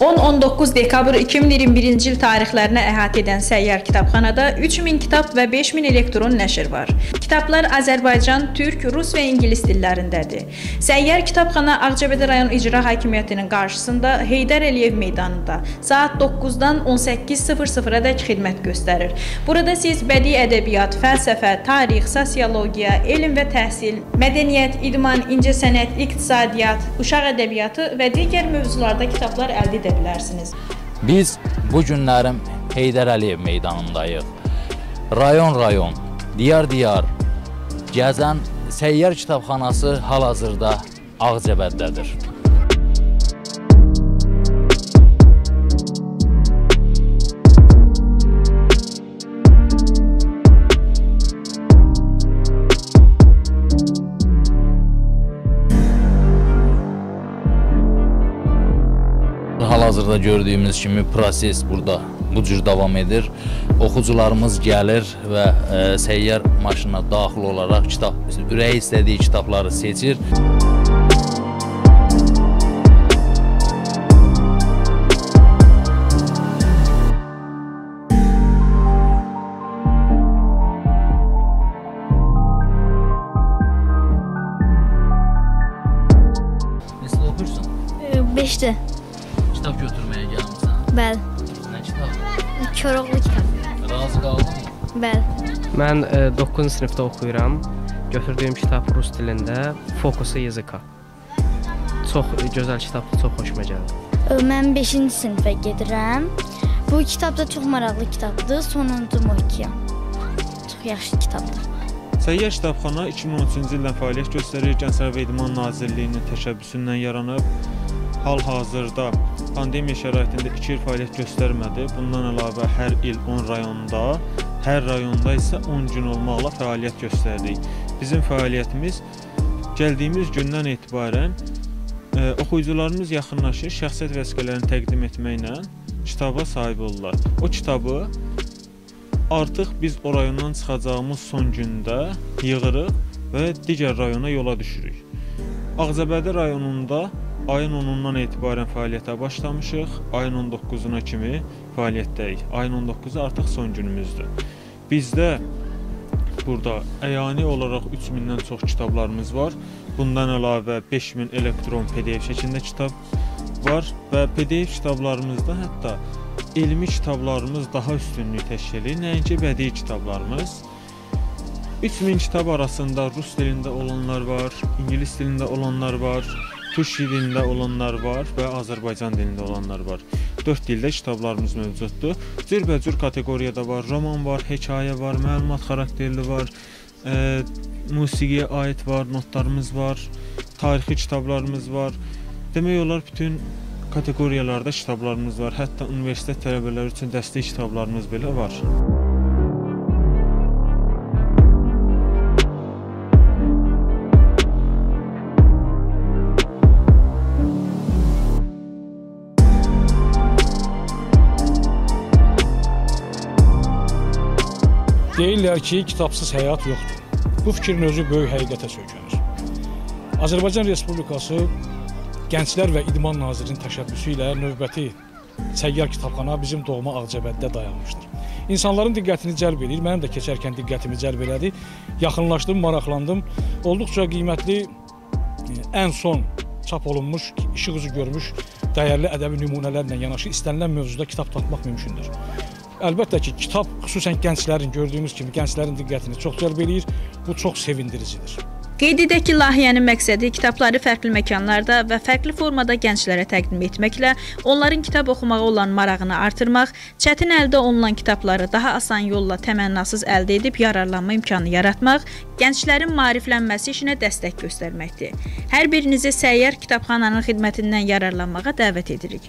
10-19 dekabr 2021-ci il tarixlərini əhatə edən səyyar kitabxanada 3000 kitab və 5000 elektron nəşr var. Kitablar Azərbaycan, türk, rus və ingilis dillərindədir. Səyyar kitabxana Ağcabədi rayon icra hakimiyyətinin qarşısında Heydər Əliyev meydanında saat 9-dan 18:00-a xidmət göstərir. Burada siz bədii ədəbiyyat, fəlsəfə, tarix, sosiologiya, elm və təhsil, mədəniyyət, idman, incəsənət, iqtisadiyyat, uşaq ədəbiyyatı və digər mövzularda kitablar əldə edə bilərsiniz. Biz bu günlərim Heydər Əliyev meydanındayıq. Rayon-rayon, diyar-diyar gəzən səyyar kitabxanası hal-hazırda Ağcabəddədir. Hal-hazırda gördüyümüz kimi proses burada bu cür davam edir. Oxucularımız gəlir və ə, səyyar maşına daxil olaraq kitab ürəyi istədiyi kitabları seçir. Neslə oxuyursan? 5-də. Kitab götürməyə gəlmisən. Bəli. Nə kitab? Koroğlu kitab. Razı qaldınmı? Bəli. Mən 9-cu sinifdə oxuyuram. Götürdüyüm kitab rus dilində Fokusu yazıka. Çox gözəl kitabdır, çox xoşuma gəldi. Mən 5-ci sinifə gedirəm. Bu kitab da çox maraqlı kitabdır. Sonuncu oxuyuram. Çox yaxşı kitabdır. Səyyar kitabxana 2013-cü ildən fəaliyyət göstərir. Gənclər və İdman Nazirliyinin təşəbbüsündən yaranıb. Hal-hazırda pandemiya şəraitində 2 il fəaliyyət göstərmədi. Bundan əlavə hər il 10 rayonda, hər rayonda isə 10 gün olmaqla fəaliyyət göstərdik. Bizim fəaliyyətimiz gəldiyimiz gündən etibarən ə, oxuyucularımız yaxınlaşır, şəxsiyyət vəsiqələrini təqdim etməklə kitaba sahib olurlar. O kitabı artıq biz o rayondan çıxacağımız son gündə yığırıq və digər rayona yola düşürük. Ağcabədi rayonunda ayın 10-undan etibarən fəaliyyətə başlamışıq. Ayın 19-una kimi fəaliyyətdəyik. Ayın 19-u artıq son günümüzdür. Bizdə burada əyani olaraq 3000-dən çox kitablarımız var. Bundan əlavə 5000 elektron PDF şəklində kitab var və PDF kitablarımızda hətta elmi kitablarımız daha üstünlük təşkil edir, nəinki bədii kitablarımız. 3000 kitab arasında rus dilində olanlar var, ingilis dilində olanlar var, türk dilində olanlar var və Azərbaycan dilində olanlar var. 4 dildə kitablarımız mövcuddur. Cürbəcür kateqoriyada var, roman var, hekayə var, məlumat xarakterli var, ə, musiqiyə aid var, notlarımız var, tarixi kitablarımız var. Demək olar bütün kateqoriyalarda kitablarımız var. Hətta universitet tələbələri üçün dəstək kitablarımız belə var. Deyirlər ki, kitabsız həyat yoxdur. Bu fikrin özü böyük həqiqətə söykənir. Azərbaycan Respublikası Gənclər və İdman Nazirinin təşəbbüsü ilə növbəti səyyar kitabxana bizim doğma Ağcabəddə dayanmışdır. İnsanların diqqətini cəlb edir. Mənim də keçərkən diqqətimi cəlb elədi. Yaxınlaşdım, maraqlandım. Olduqca qiymətli ən son çap olunmuş, işıq üzü görmüş dəyərli ədəbi nümunələrlə yanaşı istənilən mövzuda kitab tapmaq mümkündür. Əlbəttə ki, kitab xüsusən gənclərin gördüyümüz kimi gənclərin diqqətini çox cəlb eləyir. Bu çox sevindiricidir. Qeyd edək ki, layihənin məqsədi kitabları fərqli məkanlarda və fərqli formada gənclərə təqdim etməklə onların kitab oxumağa olan marağını artırmaq, çətin əldə olunan kitabları daha asan yolla təmənnasız əldə edib yararlanma imkanı yaratmaq, gənclərin maariflənməsi işinə dəstək göstərməkdir. Hər birinizi səyyar kitabxananın xidmətindən yararlanmağa dəvət edirik.